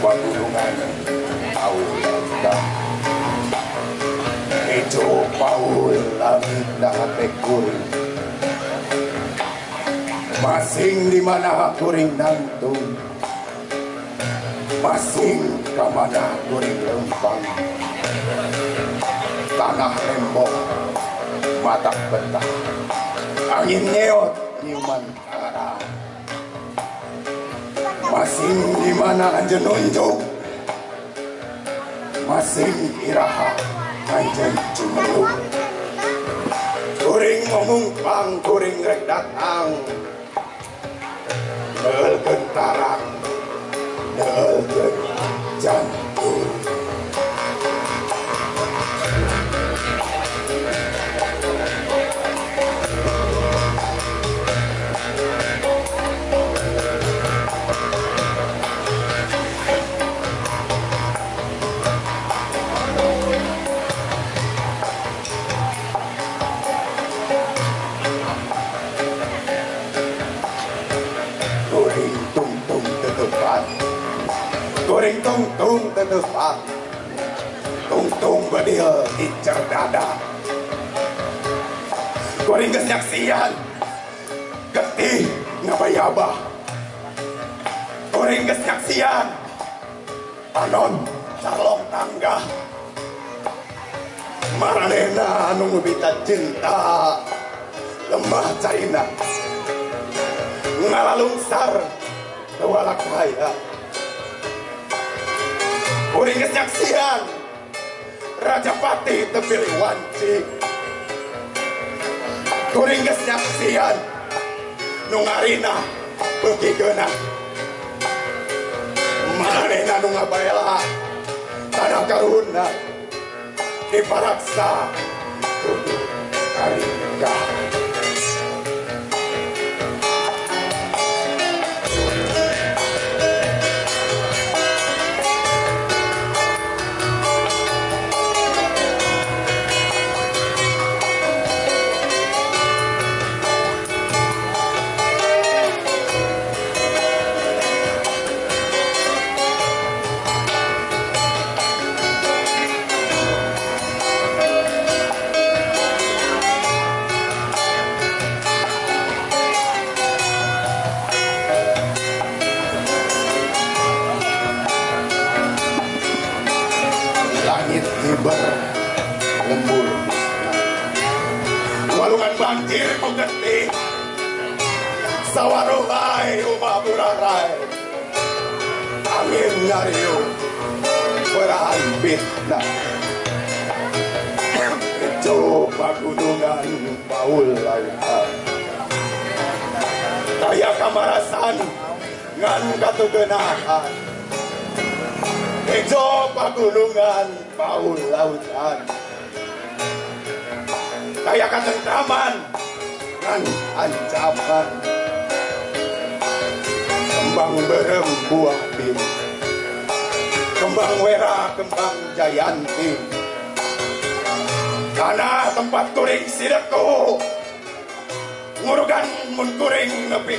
pagunungan Aulanda Ijo Paul langit dahatek kuring Masing di mana kuring nantung Masing kamana kuring lempang Tanah rembok Mata betah Angin neot Nyuman masing di mana anjen nunjuk masing iraha anjen cemeluk kuring memungpang kuring rek datang Nel gentarang Nel gentarang Goreng tung tung bedil incer dada. Goreng kesyaksian Getih ngabayaba Goreng kesyaksian Anon calong tangga. Maranena anu ngubita cinta. Lembah carina ngalalungsar tewalak kaya Uring kesaksian Raja Pati terpilih wanci. Uring kesaksian Nungarina Begi gena Manena nungabela Tanah karuna Diparaksa Kudu Kalingga hibar lembur. Walungan banjir kau geti sawaruhai rumah burarai angin ngariu berahan fitnah coba gunungan baul lautan kaya kamarasan ngan katugenahan Ijo pagulungan paul lautan. Kaya ketentraman Ngan ancaman. Kembang berem buah bin. Kembang wera, kembang jayanti. Tanah tempat kuring sideku Ngurugan mun kuring nepi